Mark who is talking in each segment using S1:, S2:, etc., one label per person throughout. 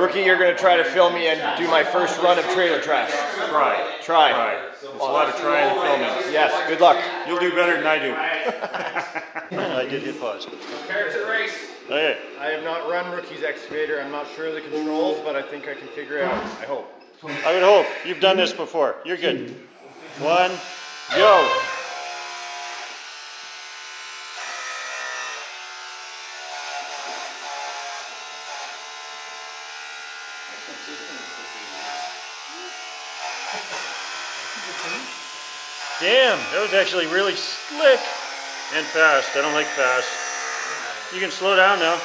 S1: Rookie, you're going to try to fill me and do my first run of trailer trash.
S2: Try.
S1: Try.
S2: Try. It's a lot of trying and filming.
S1: Yes, good luck.
S2: You'll do better than I do.
S3: I did hit pause.
S4: Prepare to race.
S3: Okay.
S1: I have not run Rookie's excavator. I'm not sure of the controls, but I think I can figure it out. I hope.
S3: I would hope. You've done this before. You're good. One, go. Damn, that was actually really slick and fast. I don't like fast. You can slow down now.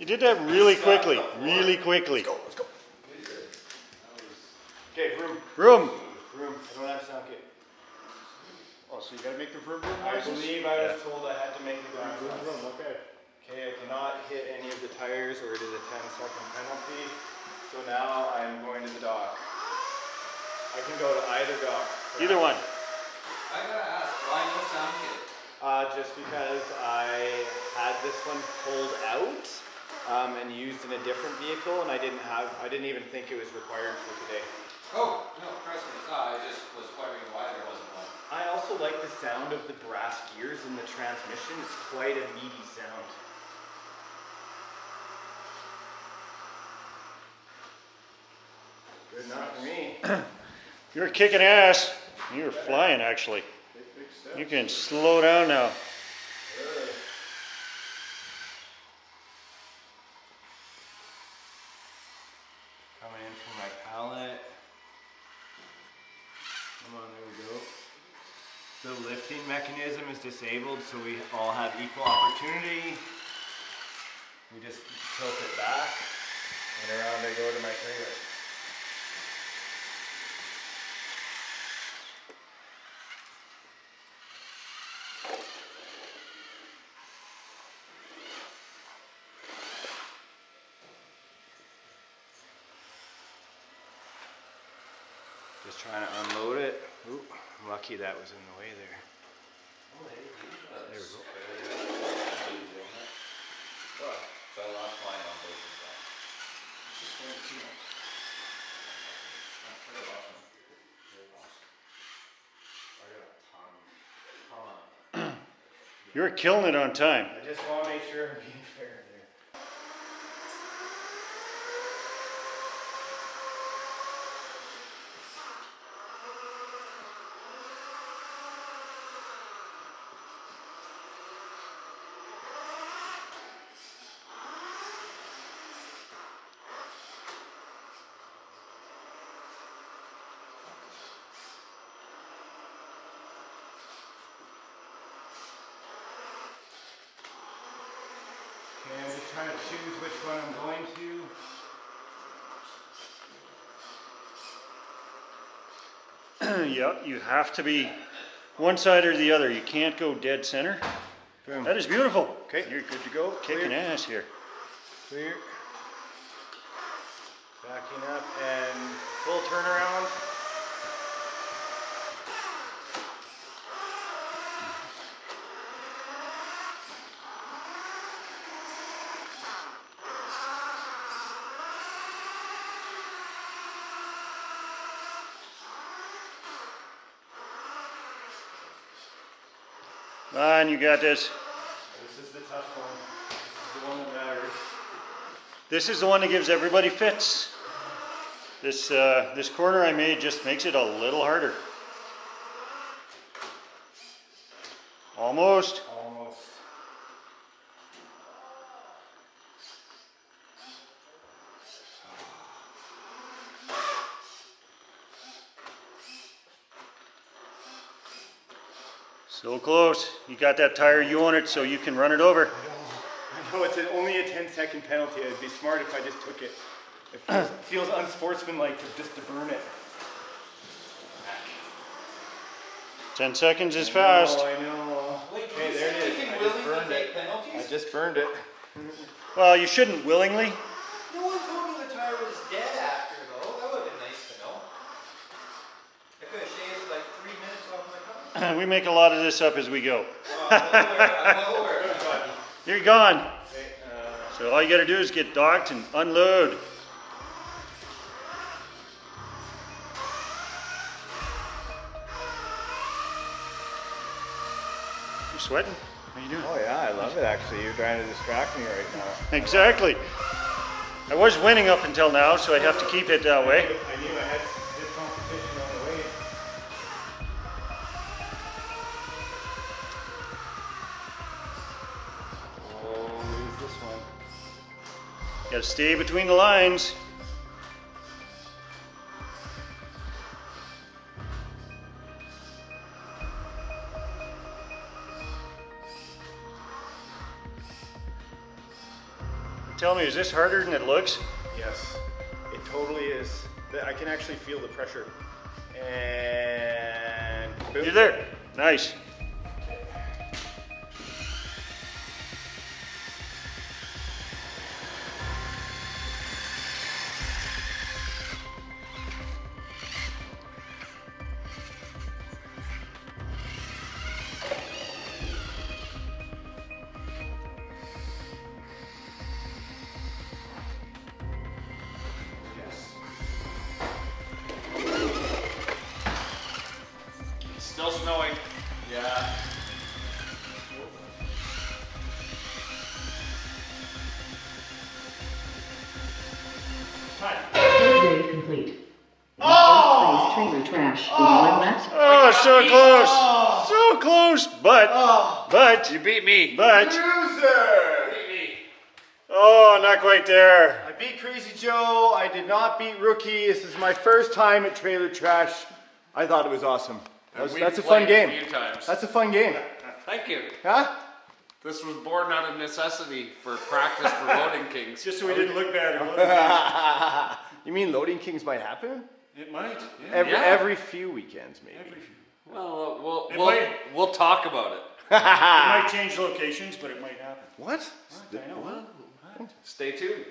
S3: You did that really quickly, really quickly. Go, let's go.
S1: Okay, room.
S3: Room.
S1: Room. I don't have sound kit.
S2: Oh, so you gotta make the verb
S1: I believe I was told I had to make the ground sounds.
S2: Okay.
S1: Okay, I cannot hit any of the tires or it is a 10 second penalty. So now I'm going to the dock. I can go to either dock.
S3: Either one.
S4: I gotta ask, why no sound kit?
S1: Uh, just because I had this one pulled out um, and used in a different vehicle, and I didn't have, I didn't even think it was required for today.
S4: Oh, no, trust me, it's not. I just was wondering why there wasn't one.
S1: I also like the sound of the brass gears in the transmission. It's quite a meaty sound. Good enough for me.
S3: You're kicking ass. You're flying, actually. You can slow down now.
S1: Coming in from my pallet. Come on, there we go. The lifting mechanism is disabled, so we all have equal opportunity. We just tilt it back, and around I go to my trailer. Just trying to unload it. Ooh, I'm lucky that was in the way there. There we go.
S4: So I lost mine on both of them.
S3: You're killing it on time.
S1: I just want to make sure I'm being fair choose which one I'm going to.
S3: yeah, you have to be one side or the other. You can't go dead center.
S1: Boom.
S3: That is beautiful.
S1: Okay, you're good to go.
S3: Kicking
S1: Clear.
S3: ass here.
S1: Clear. Backing up and full turnaround.
S3: Come on, you got this.
S1: This is the tough one. This is the one that matters.
S3: This is the one that gives everybody fits. This, uh, this corner I made just makes it a little harder. Almost.
S1: Almost.
S3: So close. You got that tire, you own it, so you can run it over.
S1: I know it's an, only a 10 second penalty. It'd be smart if I just took it. It feels, feels unsportsmanlike to just to burn it.
S3: 10 seconds is fast.
S1: Oh, I know.
S4: Wait,
S1: Okay,
S4: you
S1: there it is. I just burned it. I just burned it.
S3: Well, you shouldn't willingly.
S4: No one told me the tire was dead after though. That would have been nice to know. I could have shaved like three minutes off my car.
S3: We make a lot of this up as we go.
S4: I'm well aware. I'm well aware.
S3: You're gone. So all you gotta do is get docked and unload. You sweating? How you doing?
S1: Oh yeah, I love it actually. You're trying to distract me right now.
S3: Exactly. I was winning up until now, so I have to keep it that way. Gotta stay between the lines. Tell me, is this harder than it looks?
S1: Yes, it totally is. I can actually feel the pressure. And boom.
S3: You're there. Nice.
S5: Third day complete. Oh! Trailer trash. All oh! left.
S3: Oh, so oh! close. So close, but, oh! but,
S4: You beat me.
S3: but,
S1: Loser!
S4: beat me.
S3: oh, not quite there.
S1: I beat Krazy Joe. I did not beat Rookie. This is my first time at Trailer Trash. I thought it was awesome. That was- that's a fun game.
S6: A few times.
S1: That's a fun game.
S6: Thank you.
S1: Huh?
S6: This was born out of necessity for practice for Loading Kings.
S3: Just so we didn't look bad.
S1: you mean Loading Kings might happen?
S3: It might. Yeah.
S1: Every,
S6: Yeah.
S1: every few weekends, maybe.
S3: Every few.
S6: Well, uh, we'll
S3: It
S6: we'll,
S3: might-
S6: we'll talk about it.
S3: It might change locations, but it might happen.
S1: What?
S3: I know.
S6: Stay tuned.